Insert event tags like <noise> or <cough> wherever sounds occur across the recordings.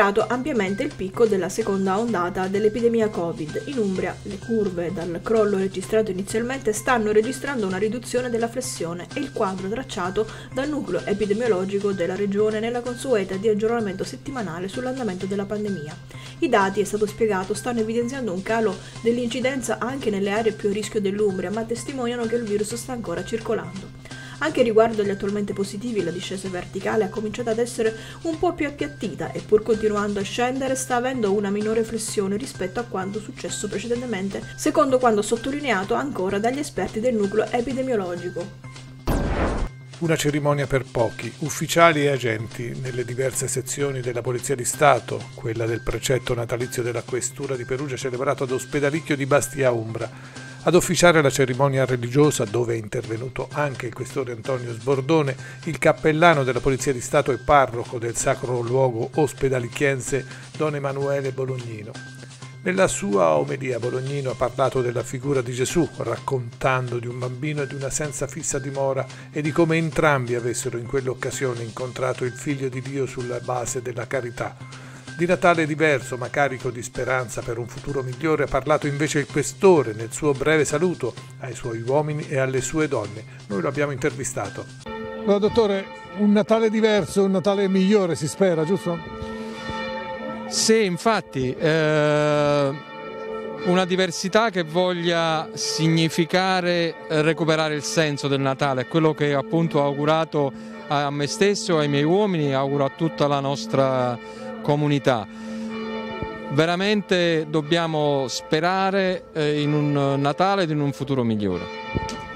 superato ampiamente il picco della seconda ondata dell'epidemia Covid. In Umbria le curve dal crollo registrato inizialmente stanno registrando una riduzione della flessione e il quadro tracciato dal nucleo epidemiologico della regione nella consueta di aggiornamento settimanale sull'andamento della pandemia. I dati, è stato spiegato, stanno evidenziando un calo dell'incidenza anche nelle aree più a rischio dell'Umbria, ma testimoniano che il virus sta ancora circolando. Anche riguardo agli attualmente positivi, la discesa verticale ha cominciato ad essere un po' più appiattita e pur continuando a scendere sta avendo una minore flessione rispetto a quanto successo precedentemente, secondo quanto sottolineato ancora dagli esperti del nucleo epidemiologico. Una cerimonia per pochi, ufficiali e agenti nelle diverse sezioni della Polizia di Stato, quella del precetto natalizio della Questura di Perugia celebrato ad Ospedalicchio di Bastia Umbra, ad officiare la cerimonia religiosa, dove è intervenuto anche il questore Antonio Sbordone, il cappellano della Polizia di Stato e parroco del sacro luogo ospedalichiense Don Emanuele Bolognino. Nella sua omelia Bolognino ha parlato della figura di Gesù, raccontando di un bambino e di una senza fissa dimora e di come entrambi avessero in quell'occasione incontrato il figlio di Dio sulla base della carità di Natale diverso ma carico di speranza per un futuro migliore ha parlato invece il questore nel suo breve saluto ai suoi uomini e alle sue donne. Noi lo abbiamo intervistato. Allora, dottore, un Natale diverso, un Natale migliore si spera, giusto? Sì, infatti, eh, una diversità che voglia significare recuperare il senso del Natale, quello che appunto ho augurato a me stesso, ai miei uomini, auguro a tutta la nostra comunità. Veramente dobbiamo sperare eh, in un Natale ed in un futuro migliore.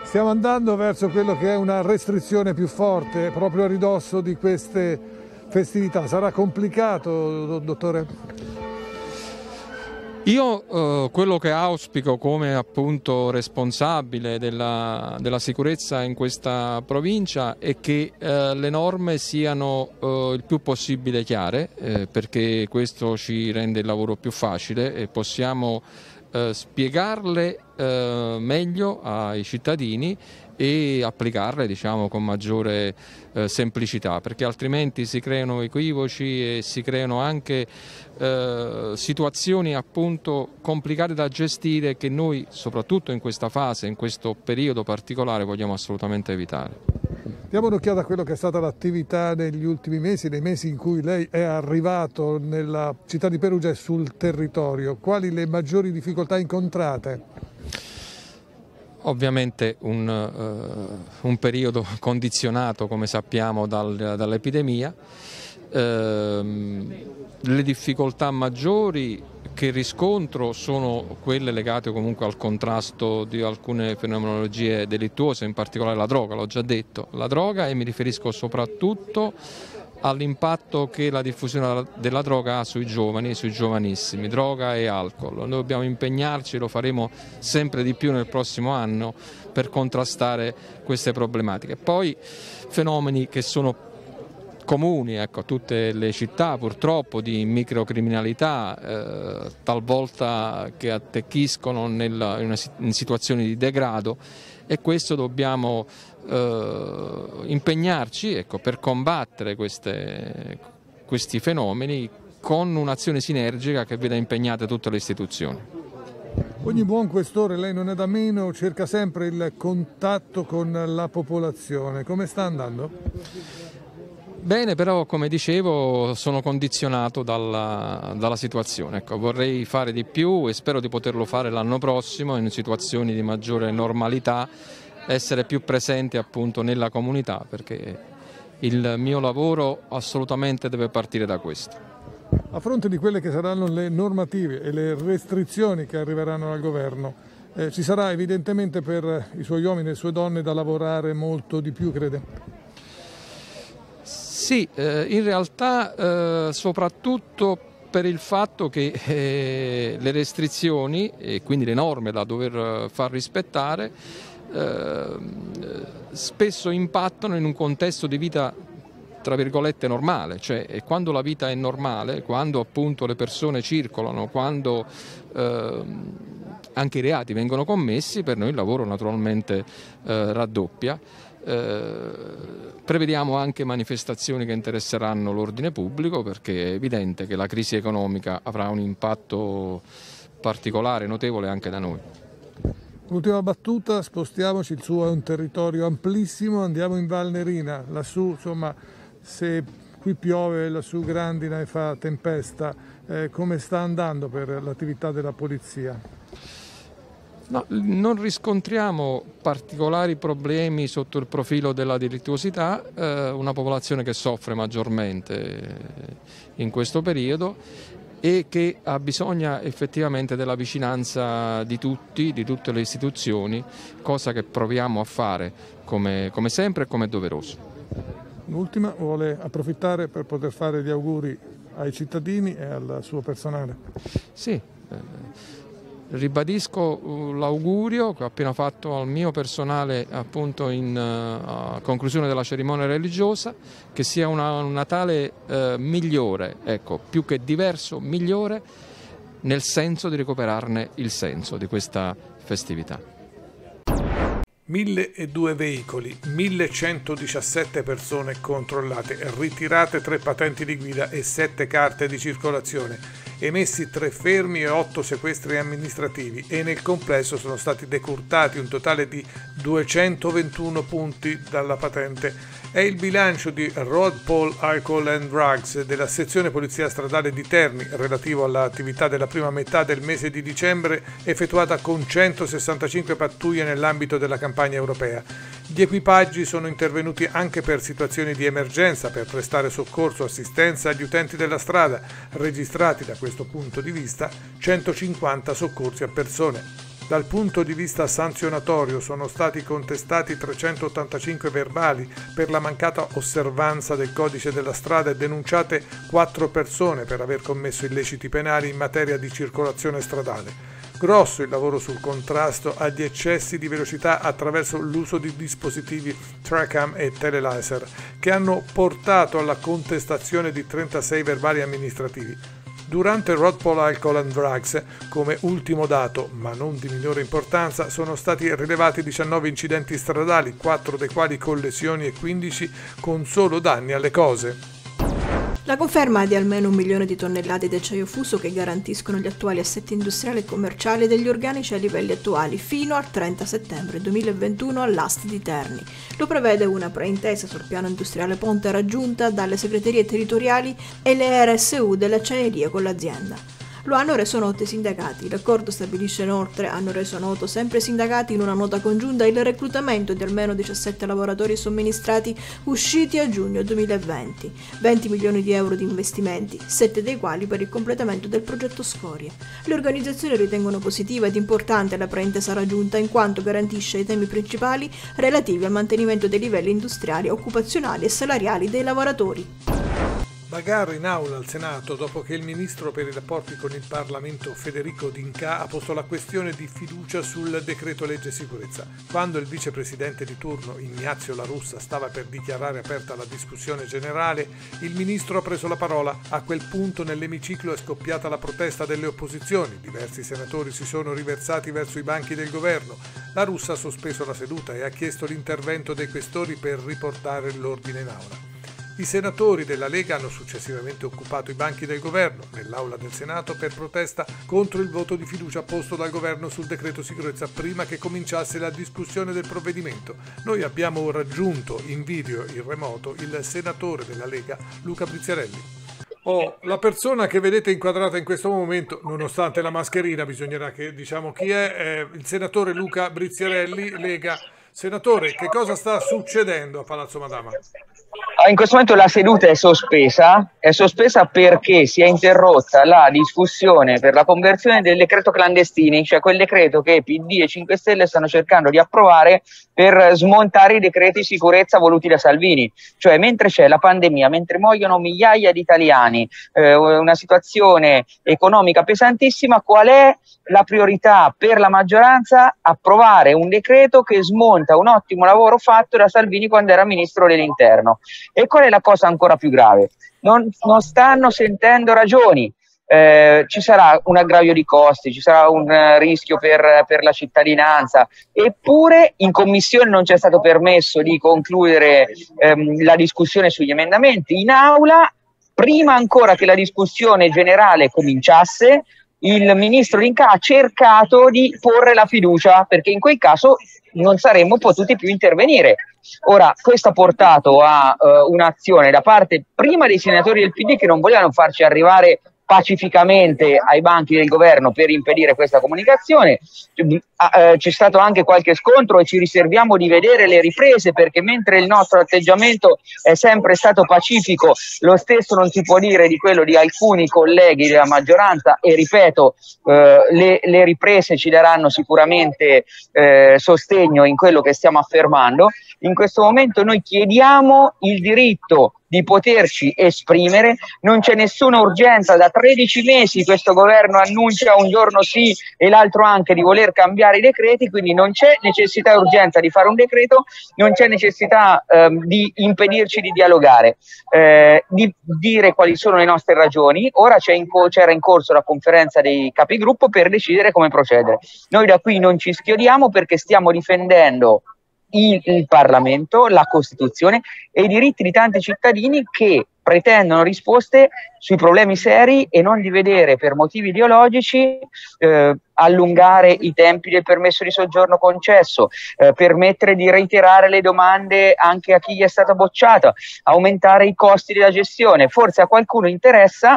Stiamo andando verso quello che è una restrizione più forte proprio a ridosso di queste festività. Sarà complicato, dottore? Io eh, quello che auspico come appunto responsabile della, della, sicurezza in questa provincia è che eh, le norme siano eh, il più possibile chiare eh, perché questo ci rende il lavoro più facile e possiamo eh, spiegarle eh, meglio ai cittadini e applicarle diciamo, con maggiore eh, semplicità perché altrimenti si creano equivoci e si creano anche eh, situazioni appunto complicate da gestire che noi soprattutto in questa fase, in questo periodo particolare vogliamo assolutamente evitare. Diamo un'occhiata a quello che è stata l'attività negli ultimi mesi, nei mesi in cui lei è arrivato nella città di Perugia e sul territorio. Quali le maggiori difficoltà incontrate? Ovviamente un, uh, un periodo <laughs> condizionato, come sappiamo, dal, dall'epidemia. Uh, le difficoltà maggiori che riscontro sono quelle legate comunque al contrasto di alcune fenomenologie delittuose, in particolare la droga, l'ho già detto. La droga e mi riferisco soprattutto all'impatto che la diffusione della droga ha sui giovani e sui giovanissimi, droga e alcol. Noi dobbiamo impegnarci, lo faremo sempre di più nel prossimo anno per contrastare queste problematiche. Poi fenomeni che sono comuni ecco, a tutte le città purtroppo di microcriminalità eh, talvolta che attecchiscono nella, in, una, in situazioni di degrado e questo dobbiamo eh, impegnarci ecco, per combattere queste, questi fenomeni con un'azione sinergica che veda impegnate tutte le istituzioni. Ogni buon questore, lei non è da meno, cerca sempre il contatto con la popolazione. Come sta andando? Bene, però come dicevo sono condizionato dalla, dalla situazione, ecco, vorrei fare di più e spero di poterlo fare l'anno prossimo in situazioni di maggiore normalità, essere più presente appunto nella comunità perché il mio lavoro assolutamente deve partire da questo. A fronte di quelle che saranno le normative e le restrizioni che arriveranno dal governo, eh, ci sarà evidentemente per i suoi uomini e le sue donne da lavorare molto di più, crede? Sì, eh, in realtà eh, soprattutto per il fatto che eh, le restrizioni e quindi le norme da dover eh, far rispettare spesso impattano in un contesto di vita tra virgolette normale, cioè quando la vita è normale, quando appunto le persone circolano, quando eh, anche i reati vengono commessi, per noi il lavoro naturalmente eh, raddoppia Eh, prevediamo anche manifestazioni che interesseranno l'ordine pubblico perché è evidente che la crisi economica avrà un impatto particolare, notevole anche da noi. Ultima battuta, spostiamoci, il suo è un territorio amplissimo, andiamo in Val Nerina, lassù insomma se qui piove, lassù grandina e fa tempesta, eh, come sta andando per l'attività della polizia? No, non riscontriamo particolari problemi sotto il profilo della delittuosità, eh, una popolazione che soffre maggiormente in questo periodo e che ha bisogno effettivamente della vicinanza di tutti, di tutte le istituzioni, cosa che proviamo a fare come, come sempre e come doveroso. L'ultima vuole approfittare per poter fare gli auguri ai cittadini e al suo personale. Sì, eh, Ribadisco uh, l'augurio che ho appena fatto al mio personale appunto in uh, conclusione della cerimonia religiosa, che sia un Natale uh, migliore, ecco, più che diverso, migliore, nel senso di recuperarne il senso di questa festività. 1002 veicoli, 1117 persone controllate, ritirate 3 patenti di guida e 7 carte di circolazione, emessi 3 fermi e 8 sequestri amministrativi e nel complesso sono stati decurtati un totale di 221 punti dalla patente è il bilancio di Road Pole Alcohol and Drugs della sezione Polizia Stradale di Terni relativo all'attività della prima metà del mese di dicembre effettuata con 165 pattuglie nell'ambito della campagna europea. Gli equipaggi sono intervenuti anche per situazioni di emergenza per prestare soccorso e assistenza agli utenti della strada, registrati da questo punto di vista 150 soccorsi a persone. Dal punto di vista sanzionatorio sono stati contestati 385 verbali per la mancata osservanza del codice della strada e denunciate 4 persone per aver commesso illeciti penali in materia di circolazione stradale. Grosso il lavoro sul contrasto agli eccessi di velocità attraverso l'uso di dispositivi Tracam e Telelaser che hanno portato alla contestazione di 36 verbali amministrativi. Durante il Road Pole Alcohol and Drugs, come ultimo dato, ma non di minore importanza, sono stati rilevati 19 incidenti stradali, 4 dei quali con lesioni e 15 con solo danni alle cose. La conferma di almeno un milione di tonnellate di acciaio fuso che garantiscono gli attuali assetti industriali e commerciali degli organici a livelli attuali fino al 30 settembre 2021 all'ast di Terni. Lo prevede una preintesa sul piano industriale Ponte raggiunta dalle segreterie territoriali e le RSU dell'acciaieria con l'azienda. Lo hanno reso noto i sindacati. L'accordo stabilisce inoltre, hanno reso noto sempre i sindacati in una nota congiunta, il reclutamento di almeno 17 lavoratori somministrati usciti a giugno 2020, 20 milioni di euro di investimenti, 7 dei quali per il completamento del progetto Scoria. Le organizzazioni ritengono positiva ed importante la preintesa raggiunta in quanto garantisce i temi principali relativi al mantenimento dei livelli industriali, occupazionali e salariali dei lavoratori. Bagarre in aula al Senato dopo che il ministro per i rapporti con il Parlamento Federico D'Inca ha posto la questione di fiducia sul decreto legge sicurezza. Quando il vicepresidente di turno Ignazio La Russa stava per dichiarare aperta la discussione generale, il ministro ha preso la parola. A quel punto nell'emiciclo è scoppiata la protesta delle opposizioni. Diversi senatori si sono riversati verso i banchi del governo. La Russa ha sospeso la seduta e ha chiesto l'intervento dei questori per riportare l'ordine in aula. I senatori della Lega hanno successivamente occupato i banchi del governo nell'aula del Senato per protesta contro il voto di fiducia posto dal governo sul decreto sicurezza prima che cominciasse la discussione del provvedimento. Noi abbiamo raggiunto in video in remoto il senatore della Lega Luca Briziarelli. Oh, la persona che vedete inquadrata in questo momento, nonostante la mascherina, bisognerà che diciamo chi è, è il senatore Luca Briziarelli, Lega. Senatore, che cosa sta succedendo a Palazzo Madama? In questo momento la seduta è sospesa, è sospesa perché si è interrotta la discussione per la conversione del decreto clandestini, cioè quel decreto che PD e 5 Stelle stanno cercando di approvare per smontare i decreti sicurezza voluti da Salvini. Cioè mentre c'è la pandemia, mentre muoiono migliaia di italiani, eh, una situazione economica pesantissima, qual è la priorità per la maggioranza? Approvare un decreto che smonta un ottimo lavoro fatto da Salvini quando era ministro dell'interno. E qual è la cosa ancora più grave? Non, non stanno sentendo ragioni. eh, ci sarà un aggravio di costi, ci sarà un uh, rischio per, per, la cittadinanza, eppure in commissione non ci è stato permesso di concludere ehm, la discussione sugli emendamenti. In aula, prima ancora che la discussione generale cominciasse, il ministro Linca ha cercato di porre la fiducia perché in quel caso non saremmo potuti più intervenire. Ora, questo ha portato a uh, un'azione da parte prima dei senatori del PD che non volevano farci arrivare pacificamente ai banchi del governo per impedire questa comunicazione. Ah, eh, c'è stato anche qualche scontro e ci riserviamo di vedere le riprese perché mentre il nostro atteggiamento è sempre stato pacifico, lo stesso non si può dire di quello di alcuni colleghi della maggioranza e ripeto, eh, le, le, riprese ci daranno sicuramente eh, sostegno in quello che stiamo affermando. In questo momento noi chiediamo il diritto di poterci esprimere, non c'è nessuna urgenza, da 13 mesi questo governo annuncia un giorno sì e l'altro anche di voler cambiare i decreti, quindi non c'è necessità e urgenza di fare un decreto, non c'è necessità ehm, di impedirci di dialogare, eh, di dire quali sono le nostre ragioni, ora in co- c'era in corso la conferenza dei capigruppo per decidere come procedere. Noi da qui non ci schiodiamo perché stiamo difendendo il, il Parlamento, la Costituzione e i diritti di tanti cittadini che pretendono risposte sui problemi seri e non di vedere per motivi ideologici eh, allungare i tempi del permesso di soggiorno concesso, eh, permettere di reiterare le domande anche a chi è stata bocciata, aumentare i costi della gestione. Forse a qualcuno interessa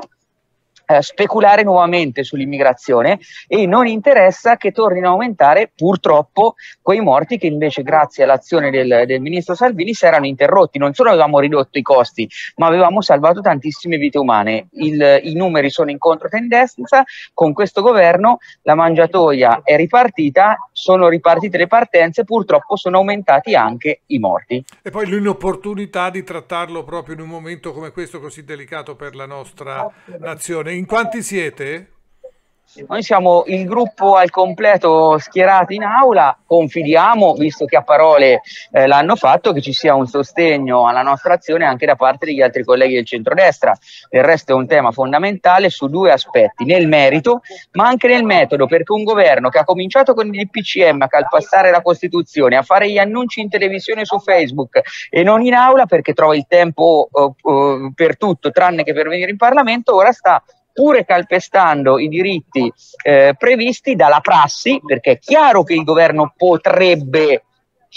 eh, speculare nuovamente sull'immigrazione e non interessa che tornino a aumentare purtroppo quei morti che invece grazie all'azione del, del ministro Salvini si erano interrotti. Non solo avevamo ridotto i costi, ma avevamo salvato tantissime vite umane. Il, I numeri sono in controtendenza, con questo governo la mangiatoia è ripartita, sono ripartite le partenze, purtroppo sono aumentati anche i morti. E poi l'inopportunità di trattarlo proprio in un momento come questo così delicato per la nostra nazione in quanti siete? Noi siamo il gruppo al completo schierato in aula, confidiamo, visto che a parole eh, l'hanno fatto, che ci sia un sostegno alla nostra azione anche da parte degli altri colleghi del centrodestra. Il resto è un tema fondamentale su due aspetti, nel merito ma anche nel metodo, perché un governo che ha cominciato con il DPCM a calpassare la Costituzione, a fare gli annunci in televisione su Facebook e non in aula perché trova il tempo uh, uh, per tutto tranne che per venire in Parlamento, ora sta pure calpestando i diritti eh, previsti dalla prassi, perché è chiaro che il governo potrebbe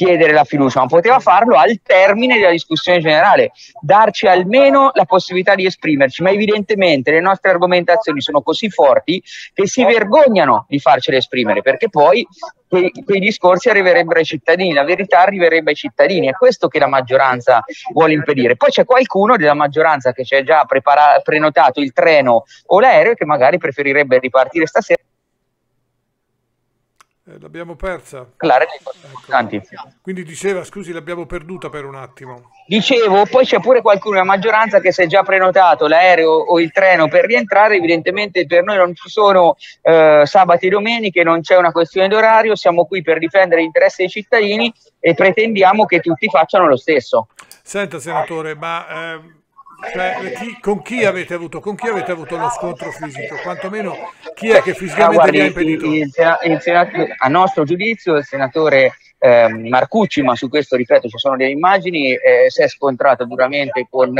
chiedere la fiducia, ma poteva farlo al termine della discussione generale, darci almeno la possibilità di esprimerci, ma evidentemente le nostre argomentazioni sono così forti che si vergognano di farcele esprimere, perché poi quei, quei discorsi arriverebbero ai cittadini, la verità arriverebbe ai cittadini, è questo che la maggioranza vuole impedire. Poi c'è qualcuno della maggioranza che ha già prenotato il treno o l'aereo che magari preferirebbe ripartire stasera eh, l'abbiamo persa. Ecco. Quindi diceva, scusi, l'abbiamo perduta per un attimo. Dicevo, poi c'è pure qualcuno nella maggioranza che si è già prenotato l'aereo o il treno per rientrare, evidentemente per noi non ci sono eh, sabati e domeniche, non c'è una questione d'orario, siamo qui per difendere gli interessi dei cittadini e pretendiamo che tutti facciano lo stesso. Senta senatore, ma... Eh cioè, chi, con, chi avete avuto, con chi avete avuto lo scontro fisico? Quantomeno chi è che fisicamente ah, guardi, vi ha impedito? Il, il, il a nostro giudizio il senatore eh, Marcucci, ma su questo ripeto ci sono delle immagini, eh, si è scontrato duramente con,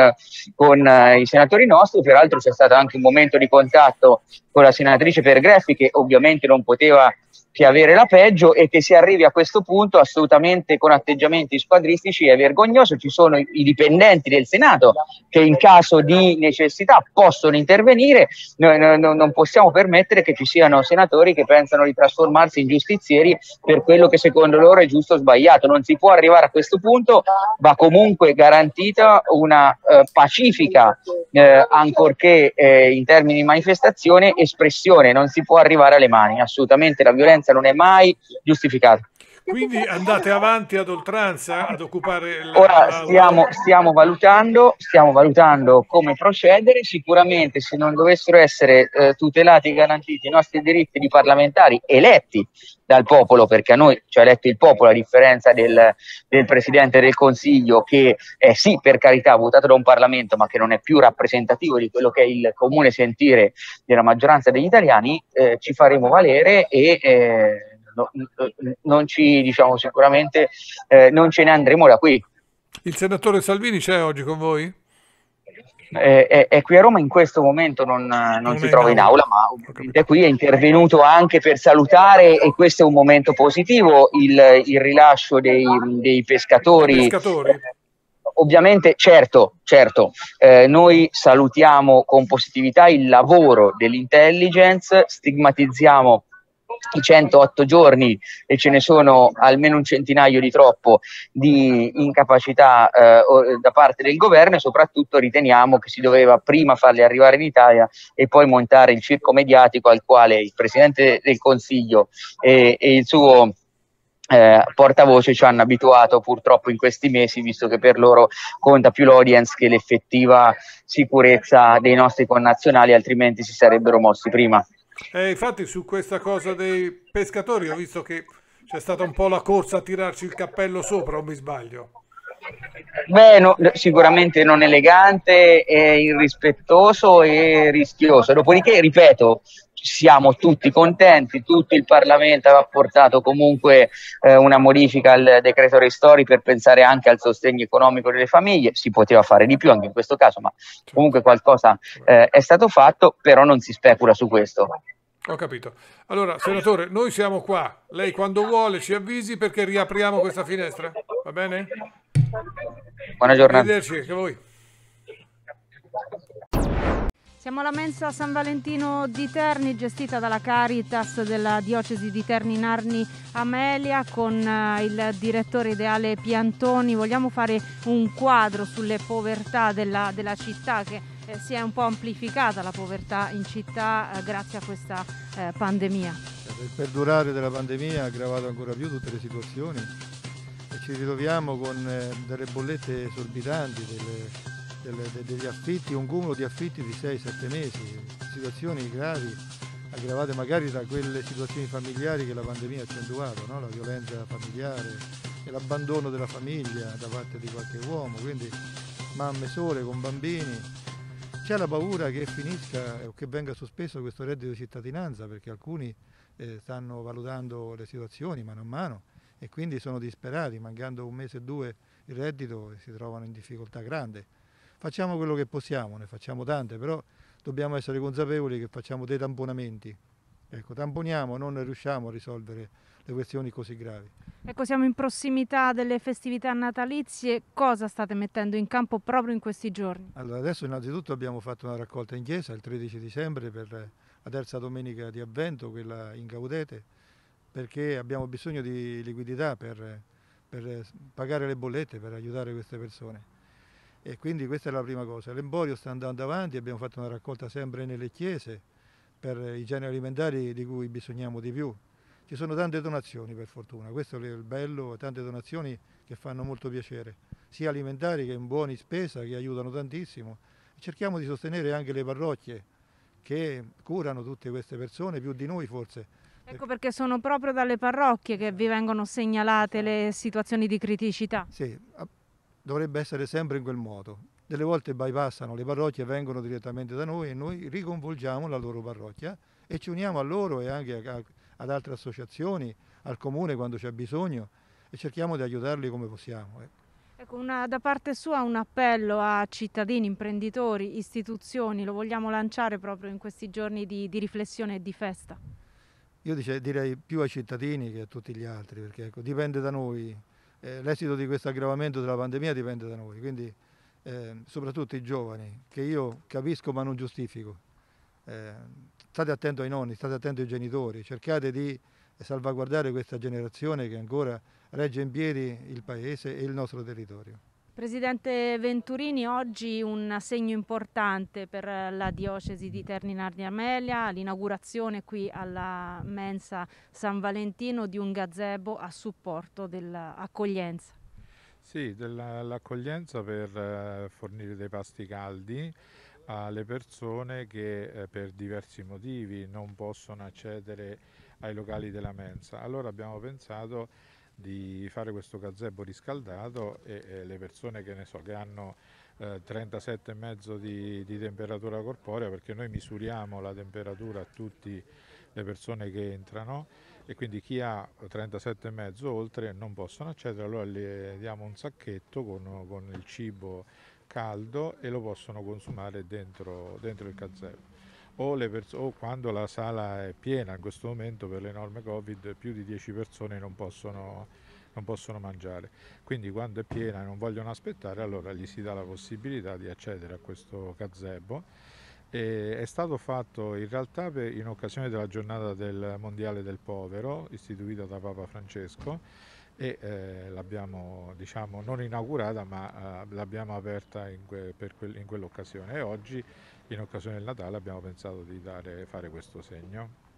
con eh, i senatori nostri, peraltro c'è stato anche un momento di contatto con la senatrice Pergreffi che ovviamente non poteva che avere la peggio e che si arrivi a questo punto assolutamente con atteggiamenti squadristici è vergognoso. Ci sono i, dipendenti del Senato che in caso di necessità possono intervenire. Noi, non possiamo permettere che ci siano senatori che pensano di trasformarsi in giustizieri per quello che secondo loro è giusto o sbagliato. Non si può arrivare a questo punto, va comunque garantita una eh, pacifica, eh, ancorché eh, in termini di manifestazione, espressione. Non si può arrivare alle mani. Assolutamente la violenza non è mai giustificata. Quindi andate avanti ad oltranza ad occupare la... Ora stiamo, stiamo, valutando, stiamo valutando come procedere, sicuramente se non dovessero essere eh, tutelati e garantiti i nostri diritti di parlamentari eletti dal popolo, perché a noi ci ha eletto il popolo a differenza del, del Presidente del Consiglio che è sì per carità votato da un Parlamento ma che non è più rappresentativo di quello che è il comune sentire della maggioranza degli italiani, eh, ci faremo valere e... Eh, no, non ci diciamo sicuramente eh, non ce ne andremo da qui. Il senatore Salvini c'è oggi con voi? Eh, è, è, qui a Roma in questo momento non, non, non si trova in aula, ma ovviamente qui è intervenuto anche per salutare e questo è un momento positivo, il, il rilascio dei, dei pescatori. pescatori. Ovviamente, certo, certo, eh, noi salutiamo con positività il lavoro dell'intelligence, stigmatizziamo i 108 giorni e ce ne sono almeno un centinaio di troppo di incapacità eh, da parte del governo e soprattutto riteniamo che si doveva prima farli arrivare in Italia e poi montare il circo mediatico al quale il Presidente del Consiglio e, e il suo eh, portavoce ci hanno abituato purtroppo in questi mesi, visto che per loro conta più l'audience che l'effettiva sicurezza dei nostri connazionali, altrimenti si sarebbero mossi prima. Eh, infatti su questa cosa dei pescatori ho visto che c'è stata un po' la corsa a tirarci il cappello sopra, o mi sbaglio? Beh, no, sicuramente non elegante, è irrispettoso e rischioso. Dopodiché, ripeto, siamo tutti contenti, tutto il Parlamento aveva portato comunque eh, una modifica al decreto ristori per pensare anche al sostegno economico delle famiglie, si poteva fare di più anche in questo caso, ma comunque qualcosa eh, è stato fatto, però non si specula su questo. Ho capito. Allora, senatore, noi siamo qua. Lei quando vuole ci avvisi perché riapriamo questa finestra. Va bene? Buona giornata. Arrivederci anche voi. Siamo alla mensa San Valentino di Terni, gestita dalla Caritas della diocesi di Terni Narni Amelia con uh, il direttore ideale Piantoni. Vogliamo fare un quadro sulle povertà della, della città che eh, si è un po' amplificata la povertà in città eh, grazie a questa eh, pandemia. Il perdurare della pandemia ha aggravato ancora più tutte le situazioni e ci ritroviamo con eh, delle bollette esorbitanti, delle, degli affitti, un cumulo di affitti di 6-7 mesi, situazioni gravi, aggravate magari da quelle situazioni familiari che la pandemia ha accentuato, no? la violenza familiare e l'abbandono della famiglia da parte di qualche uomo, quindi mamme sole con bambini. C'è la paura che finisca o che venga sospeso questo reddito di cittadinanza perché alcuni eh, stanno valutando le situazioni mano a mano e quindi sono disperati, mancando un mese o due il reddito si trovano in difficoltà grande facciamo quello che possiamo, ne facciamo tante, però dobbiamo essere consapevoli che facciamo dei tamponamenti. Ecco, tamponiamo, non riusciamo a risolvere le questioni così gravi. Ecco, siamo in prossimità delle festività natalizie, cosa state mettendo in campo proprio in questi giorni? Allora, adesso innanzitutto abbiamo fatto una raccolta in chiesa il 13 dicembre per la terza domenica di avvento, quella in Gaudete, perché abbiamo bisogno di liquidità per, per pagare le bollette, per aiutare queste persone e quindi questa è la prima cosa. L'emborio sta andando avanti, abbiamo fatto una raccolta sempre nelle chiese per i generi alimentari di cui bisogniamo di più. Ci sono tante donazioni per fortuna, questo è il bello, tante donazioni che fanno molto piacere, sia alimentari che in buoni spesa, che aiutano tantissimo. Cerchiamo di sostenere anche le parrocchie che curano tutte queste persone, più di noi forse. Ecco perché sono proprio dalle parrocchie che vi vengono segnalate le situazioni di criticità. Sì, dovrebbe essere sempre in quel modo. Delle volte bypassano le parrocchie, vengono direttamente da noi e noi riconvolgiamo la loro parrocchia e ci uniamo a loro e anche a, ad altre associazioni, al comune quando c'è bisogno e cerchiamo di aiutarli come possiamo. Ecco. Ecco, una, da parte sua un appello a cittadini, imprenditori, istituzioni, lo vogliamo lanciare proprio in questi giorni di, di riflessione e di festa? Io dice, direi più ai cittadini che a tutti gli altri, perché ecco, dipende da noi eh, l'esito di questo aggravamento della pandemia dipende da noi, quindi eh, soprattutto i giovani, che io capisco ma non giustifico. Eh, state attenti ai nonni, state attenti ai genitori, cercate di salvaguardare questa generazione che ancora regge in piedi il paese e il nostro territorio. Presidente Venturini, oggi un segno importante per la diocesi di Terni Narni Amelia, l'inaugurazione qui alla mensa San Valentino di un gazebo a supporto dell'accoglienza. Sì, dell'accoglienza per eh, fornire dei pasti caldi alle persone che eh, per diversi motivi non possono accedere ai locali della mensa. Allora abbiamo pensato di fare questo gazebo riscaldato e, e le persone che, ne so, che hanno eh, 37,5 di, di temperatura corporea perché noi misuriamo la temperatura a tutte le persone che entrano e quindi chi ha 37,5 oltre non possono accedere, allora gli diamo un sacchetto con, con il cibo caldo e lo possono consumare dentro, dentro il gazebo. O, o, quando la sala è piena, in questo momento per le norme Covid più di 10 persone non possono, non possono mangiare. Quindi quando è piena e non vogliono aspettare, allora gli si dà la possibilità di accedere a questo gazebo. E è stato fatto in realtà in occasione della giornata del Mondiale del Povero, istituita da Papa Francesco, e eh, l'abbiamo diciamo, non inaugurata ma eh, l'abbiamo aperta in, que, quel, in quell'occasione e oggi in occasione del Natale abbiamo pensato di dare, fare questo segno.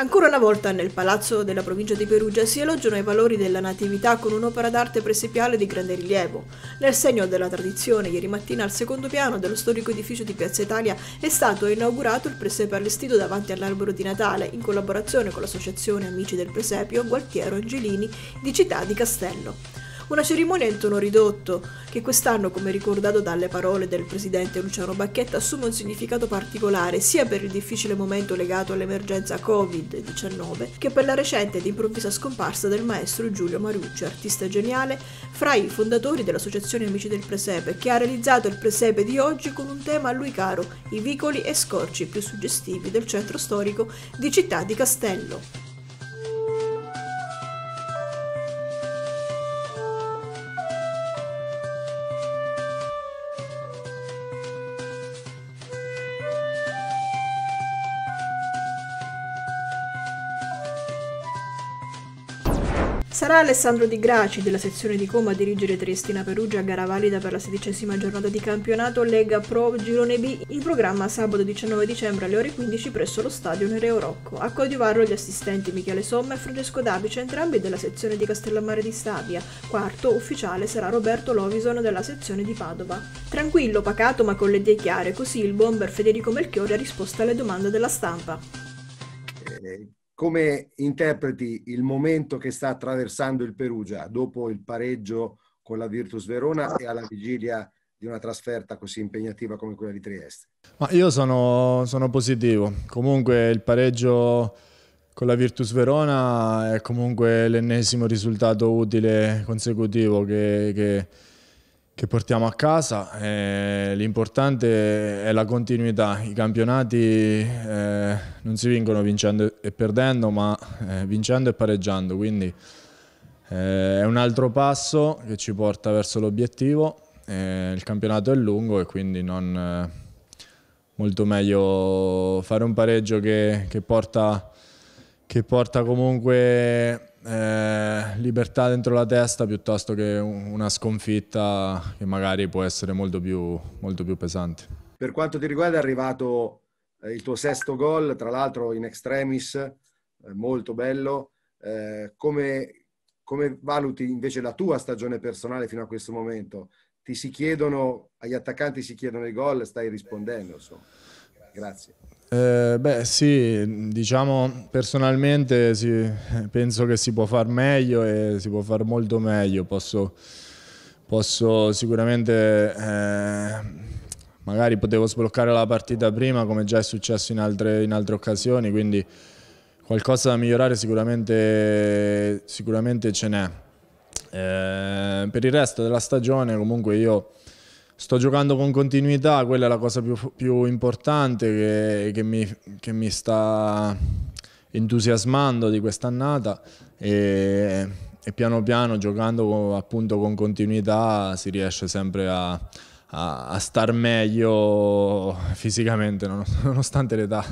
Ancora una volta nel palazzo della provincia di Perugia si elogiano i valori della natività con un'opera d'arte presepiale di grande rilievo. Nel segno della tradizione, ieri mattina al secondo piano dello storico edificio di Piazza Italia è stato inaugurato il presepe allestito davanti all'albero di Natale in collaborazione con l'associazione Amici del Presepio Gualtiero Angelini di Città di Castello. Una cerimonia in tono ridotto, che quest'anno, come ricordato dalle parole del presidente Luciano Bacchetta, assume un significato particolare sia per il difficile momento legato all'emergenza Covid-19 che per la recente ed improvvisa scomparsa del maestro Giulio Marucci, artista geniale, fra i fondatori dell'Associazione Amici del Presepe, che ha realizzato il presepe di oggi con un tema a lui caro, i vicoli e scorci più suggestivi del centro storico di Città di Castello. Sarà Alessandro Di Graci della sezione di Como a dirigere Triestina Perugia, gara valida per la sedicesima giornata di campionato Lega Pro Girone B, in programma sabato 19 dicembre alle ore 15 presso lo stadio Nereo Rocco. A coadiuvarlo gli assistenti Michele Somma e Francesco Davice, entrambi della sezione di Castellammare di Stabia. Quarto ufficiale sarà Roberto Lovison della sezione di Padova. Tranquillo, pacato ma con le idee chiare, così il bomber Federico Melchiori ha risposto alle domande della stampa. Eh come interpreti il momento che sta attraversando il Perugia dopo il pareggio con la Virtus Verona e alla vigilia di una trasferta così impegnativa come quella di Trieste? Ma io sono, sono positivo, comunque il pareggio con la Virtus Verona è comunque l'ennesimo risultato utile consecutivo che, che che portiamo a casa. Eh, l'importante è la continuità. I campionati eh, non si vincono vincendo e perdendo, ma eh, vincendo e pareggiando. Quindi eh, è un altro passo che ci porta verso l'obiettivo. Eh, il campionato è lungo e quindi non eh, molto meglio fare un pareggio che, che, porta, che porta comunque eh, libertà dentro la testa piuttosto che una sconfitta che magari può essere molto più, molto più pesante. Per quanto ti riguarda è arrivato eh, il tuo sesto gol, tra l'altro in extremis, eh, molto bello. Eh, come, come valuti invece la tua stagione personale fino a questo momento? Ti si chiedono, agli attaccanti si chiedono i gol, stai rispondendo. Insomma. Grazie. Eh, beh sì, diciamo personalmente sì, penso che si può far meglio e si può fare molto meglio, posso, posso sicuramente, eh, magari potevo sbloccare la partita prima come già è successo in altre, in altre occasioni, quindi qualcosa da migliorare sicuramente, sicuramente ce n'è. Eh, per il resto della stagione comunque io sto giocando con continuità, quella è la cosa più, più importante che, che, mi, che, mi, sta entusiasmando di quest'annata e, e, piano piano giocando appunto con continuità si riesce sempre a, a, a star meglio fisicamente <laughs> nonostante l'età.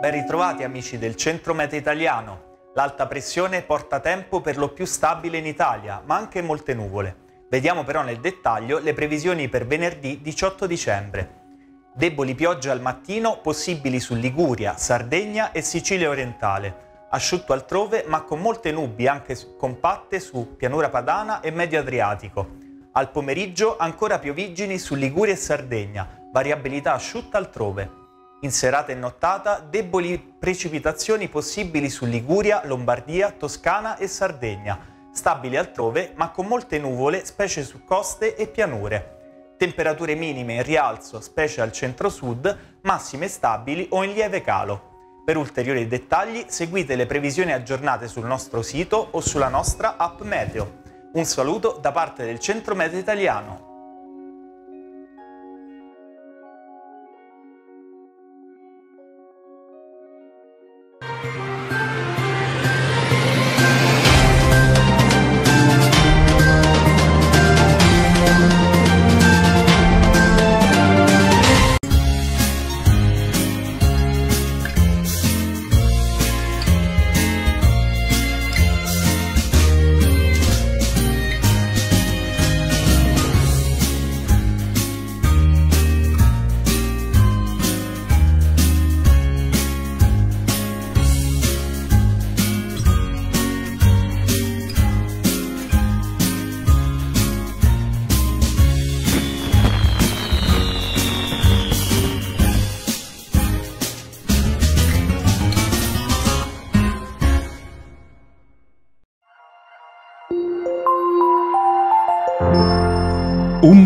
Ben ritrovati amici del Centro Meta Italiano. L'alta pressione porta tempo per lo più stabile in Italia, ma anche molte nuvole. Vediamo però nel dettaglio le previsioni per venerdì 18 dicembre. Deboli piogge al mattino possibili su Liguria, Sardegna e Sicilia orientale. Asciutto altrove ma con molte nubi anche compatte su Pianura Padana e Medio Adriatico. Al pomeriggio ancora piovigini su Liguria e Sardegna, variabilità asciutta altrove. In serata e nottata deboli precipitazioni possibili su Liguria, Lombardia, Toscana e Sardegna, stabili altrove ma con molte nuvole specie su coste e pianure. Temperature minime in rialzo specie al centro-sud, massime stabili o in lieve calo. Per ulteriori dettagli seguite le previsioni aggiornate sul nostro sito o sulla nostra app Meteo. Un saluto da parte del Centro Meteo Italiano.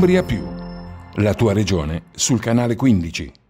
Umbria Più, la tua regione sul canale 15.